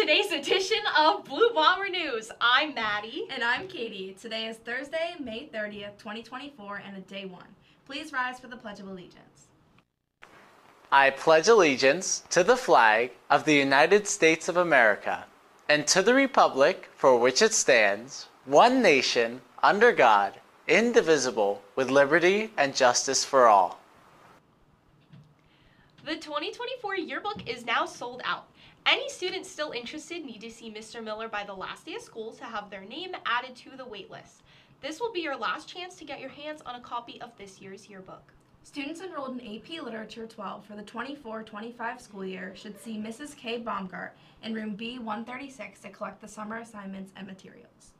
today's edition of Blue Bomber News. I'm Maddie. And I'm Katie. Today is Thursday, May 30th, 2024, and a day one. Please rise for the Pledge of Allegiance. I pledge allegiance to the flag of the United States of America and to the republic for which it stands, one nation, under God, indivisible, with liberty and justice for all. The 2024 yearbook is now sold out. Any students still interested need to see Mr. Miller by the last day of school to have their name added to the waitlist. This will be your last chance to get your hands on a copy of this year's yearbook. Students enrolled in AP Literature 12 for the 24 25 school year should see Mrs. K. Baumgart in room B136 to collect the summer assignments and materials.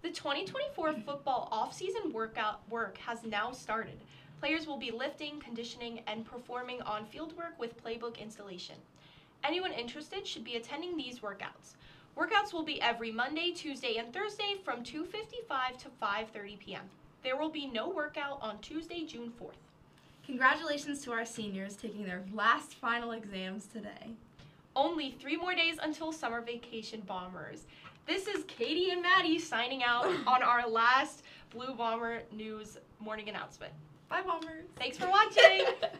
The 2024 football off-season workout work has now started. Players will be lifting, conditioning, and performing on-field work with playbook installation. Anyone interested should be attending these workouts. Workouts will be every Monday, Tuesday, and Thursday from 2:55 to 5:30 p.m. There will be no workout on Tuesday, June 4th. Congratulations to our seniors taking their last final exams today. Only three more days until summer vacation, Bombers. This is Katie and Maddie signing out on our last Blue Bomber News morning announcement. Bye, Bombers. Thanks for watching.